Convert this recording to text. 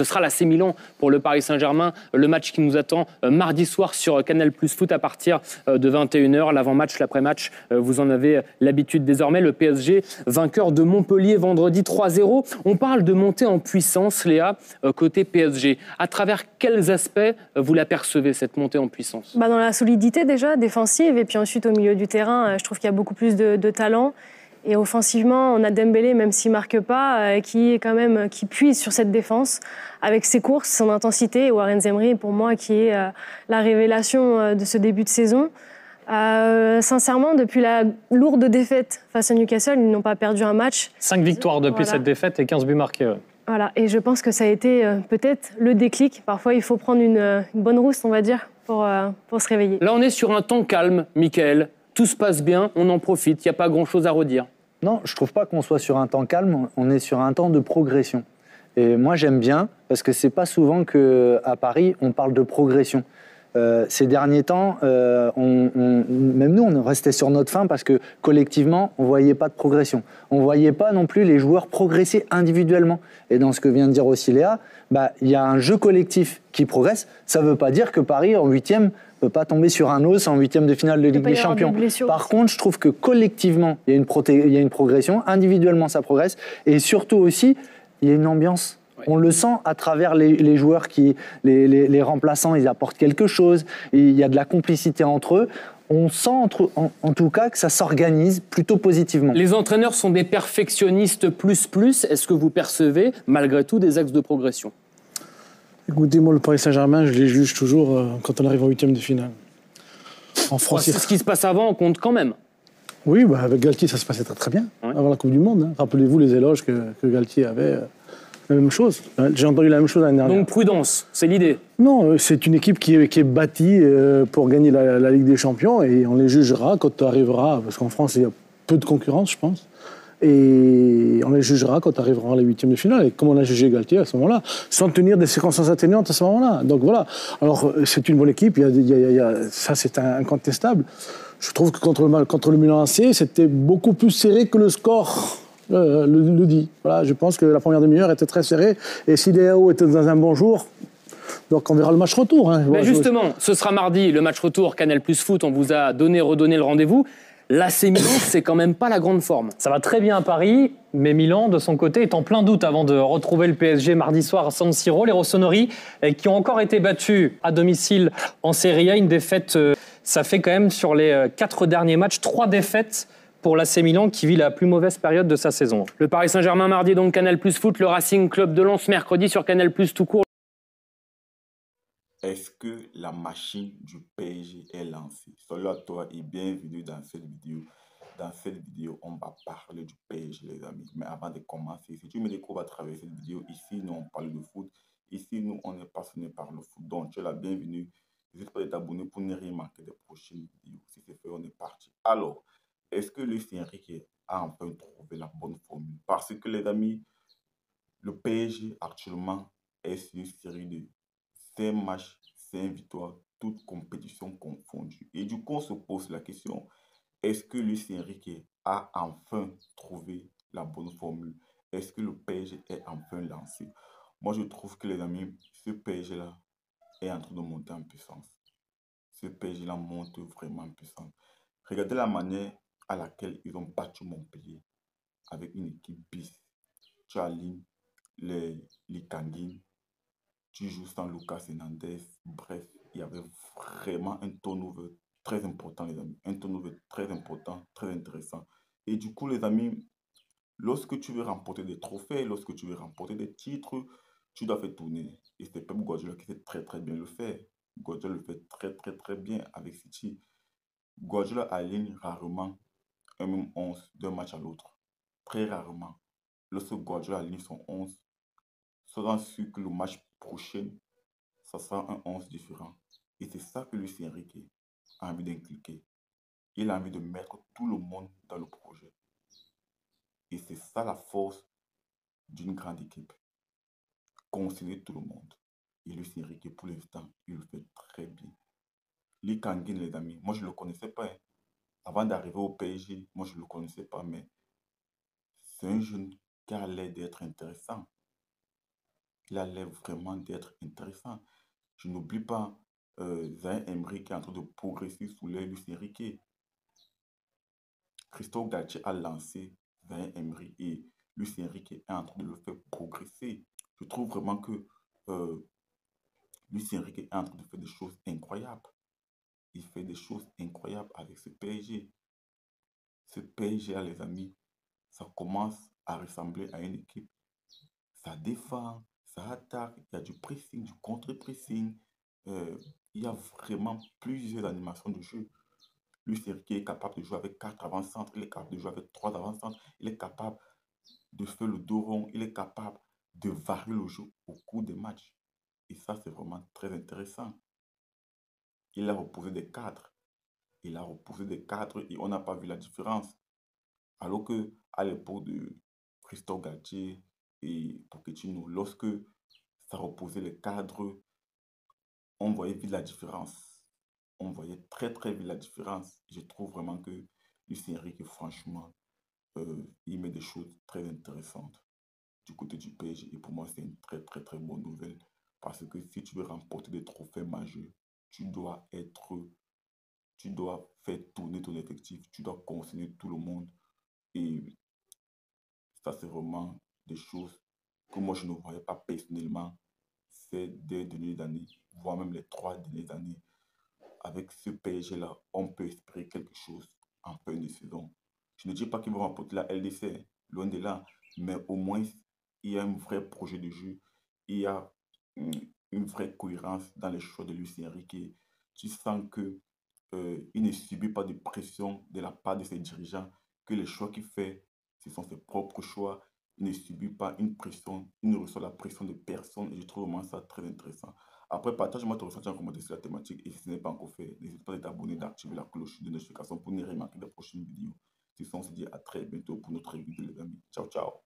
Ce sera l'AC Milan pour le Paris Saint-Germain. Le match qui nous attend euh, mardi soir sur Canal Plus Foot à partir euh, de 21h. L'avant-match, l'après-match, euh, vous en avez l'habitude désormais. Le PSG, vainqueur de Montpellier vendredi 3-0. On parle de montée en puissance, Léa, côté PSG. À travers quels aspects vous l'apercevez, cette montée en puissance? Bah Dans la solidité déjà, défensive, et puis ensuite au milieu du terrain, je trouve qu'il y a beaucoup plus de talent. Et offensivement, on a Dembélé, même s'il marque pas, euh, qui est quand même qui puise sur cette défense avec ses courses, son intensité. Et Warren Zemri, pour moi, qui est euh, la révélation euh, de ce début de saison. sincèrement, depuis la lourde défaite face à Newcastle, ils n'ont pas perdu un match. Cinq victoires depuis cette défaite et 15 buts marqués. Voilà, et je pense que ça a été peut-être le déclic. Parfois, il faut prendre une, une bonne rousse, on va dire, pour, pour se réveiller. Là, on est sur un temps calme, Michael tout se passe bien, on en profite, il n'y a pas grand-chose à redire. Non, je trouve pas qu'on soit sur un temps calme, on est sur un temps de progression. Et moi j'aime bien parce que c'est pas souvent qu'à Paris on parle de progression. Euh, ces derniers temps, euh, même nous, on restait sur notre fin parce que collectivement, on voyait pas de progression. On voyait pas non plus les joueurs progresser individuellement. Et dans ce que vient de dire aussi Léa, bah, il y a un jeu collectif qui progresse. Ça ne veut pas dire que Paris en huitième peut pas tomber sur un os en huitième de finale de Ligue des Champions. Par contre, je trouve que collectivement, il y, a une il y a une progression, individuellement, ça progresse, et surtout aussi, il y a une ambiance. On le sent à travers les, joueurs qui, les, les, remplaçants, ils apportent quelque chose. il y a de la complicité entre eux. On sent entre, en, en, tout cas que ça s'organise plutôt positivement. Les entraîneurs sont des perfectionnistes plus plus. Est-ce que vous percevez malgré tout des axes de progression? Écoutez, moi, le Paris Saint-Germain, je les juge toujours euh, quand on arrive en huitième de finale. En France, ce qui se passe avant, on compte quand même. Oui, bah, avec Galtier, ça se passait très, très bien avant la Coupe du Monde. Hein. Rappelez-vous les éloges que, Galtier avait. Euh, la même chose. J'ai entendu la même chose l'année dernière. Donc prudence, c'est l'idée Non, euh, c'est une équipe qui est, qui est bâtie pour gagner la, la, Ligue des Champions et on les jugera quand tu arriveras, parce qu'en France, il y a peu de concurrence, je pense. Et on les jugera quand arriveront les huitièmes de finale. Et comme on a jugé Galtier à ce moment-là, sans tenir des circonstances atténuantes à ce moment-là. Donc voilà. Alors c'est une bonne équipe. Il y a, ça, c'est incontestable. Je trouve que contre le, contre le Milan AC, c'était beaucoup plus serré que le score euh, le, dit. Voilà, je pense que la première demi-heure était très serrée. Et si Léo était dans un bon jour, donc on verra le match retour. Hein. justement, ce sera mardi, le match retour Canal Plus Foot. On vous a donné, redonné le rendez-vous. L'AC Milan, c'est quand même pas la grande forme. Ça va très bien à Paris, mais Milan, de son côté, est en plein doute avant de retrouver le PSG mardi soir à San Siro. Les Rossoneri, eh, qui ont encore été battus à domicile en Serie A, une défaite, euh, ça fait quand même sur les euh, quatre derniers matchs, trois défaites pour l'AC Milan qui vit la plus mauvaise période de sa saison. Le Paris Saint-Germain mardi, donc Canal Plus Foot, le Racing Club de Lens mercredi sur Canal Plus tout court. Est-ce que la machine du PSG est lancée? Salut à toi et bienvenue dans cette vidéo. Dans cette vidéo, on va parler du PSG, les amis. Mais avant de commencer, si tu me découvres à travers cette vidéo, ici, nous, on parle de foot. Ici, nous, on est passionné par le foot. Donc, tu es la bienvenue. N'hésite pas à t'abonner pour ne rien manquer des prochaines vidéos. Si c'est fait, on est parti. Alors, est-ce que Luis Enrique a enfin trouvé la bonne formule? Parce que, les amis, le PSG, actuellement, est une série de 5 matchs, 5 victoires, toutes compétitions confondues. Et du coup, on se pose la question, est-ce que Luis Enrique a enfin trouvé la bonne formule? Est-ce que le PSG est enfin lancé? Moi, je trouve que les amis, ce PSG-là est en train de monter en puissance. Ce PSG-là monte vraiment en puissance. Regardez la manière à laquelle ils ont battu Montpellier avec une équipe bis. Charlie, les, les tu joues sans Lucas Hernandez. Bref, il y avait vraiment un turnover très important, les amis. Un turnover très important, très intéressant. Et du coup, les amis, lorsque tu veux remporter des trophées, lorsque tu veux remporter des titres, tu dois faire tourner. Et c'est Pep Guardiola qui sait très très bien le faire. Guardiola le fait très très très bien avec City. Guardiola aligne rarement un même 11 d'un match à l'autre. Très rarement. Lorsque Guardiola aligne son 11, sera sûr que le match prochain, ça sera un 11 différent. Et c'est ça que Luis Enrique a envie d'inculquer. Il a envie de mettre tout le monde dans le projet. Et c'est ça la force d'une grande équipe. Concilier tout le monde. Et Luis Enrique, pour l'instant, il le fait très bien. Lee Kangin, les amis, moi je ne le connaissais pas. Hein. Avant d'arriver au PSG, moi je ne le connaissais pas, mais c'est un jeune qui a l'air d'être intéressant. Il a l'air vraiment d'être intéressant. Je n'oublie pas euh, Emery qui est en train de progresser sous l'œil Lucien Riquet. Christophe Galtier a lancé Zayn Emery et Lucien Riquet est en train de le faire progresser. Je trouve vraiment que euh, Lucien Riquet est en train de faire des choses incroyables. Il fait des choses incroyables avec ce PSG. Ce PSG, les amis, ça commence à ressembler à une équipe. Ça défend, ça attaque, il y a du pressing, du contre-pressing. Euh, il y a vraiment plusieurs animations de jeu. Lucien Riquet est capable de jouer avec quatre avant-centres, il est capable de jouer avec trois avant-centres, il est capable de faire le dos rond, il est capable de varier le jeu au cours des matchs. Et ça, c'est vraiment très intéressant. Il a reposé des cadres. Il a reposé des cadres et on n'a pas vu la différence. Alors que à l'époque de Christophe Galtier et Pochettino, lorsque ça reposait les cadres, on voyait vite la différence. On voyait très très vite la différence. Je trouve vraiment que Lucien Enrique, franchement, euh, il met des choses très intéressantes du côté du PSG. Et pour moi, c'est une très très très bonne nouvelle. Parce que si tu veux remporter des trophées majeurs, tu dois être, tu dois faire tourner ton effectif, tu dois consigner tout le monde. Et ça, c'est vraiment choses que moi, je ne voyais pas personnellement ces deux dernières années, voire même les trois dernières années. Avec ce PSG-là, on peut espérer quelque chose en fin de saison. Je ne dis pas qu'ils vont remporter la LDC, loin de là, mais au moins, il y a un vrai projet de jeu, il y a une vraie cohérence dans les choix de Lucien Riquet. Tu sens que euh, il ne subit pas de pression de la part de ses dirigeants, que les choix qu'il fait, ce sont ses propres choix. Ne subit pas une pression, il ne reçoit la pression de personne et je trouve vraiment ça très intéressant. Après, partage-moi ton ressenti en commentaire sur la thématique et si ce n'est pas encore fait, n'hésite pas à t'abonner, d'activer la cloche de notification pour ne rien manquer des prochaines vidéos. Si on se dit à très bientôt pour notre vidéo les amis. Ciao, ciao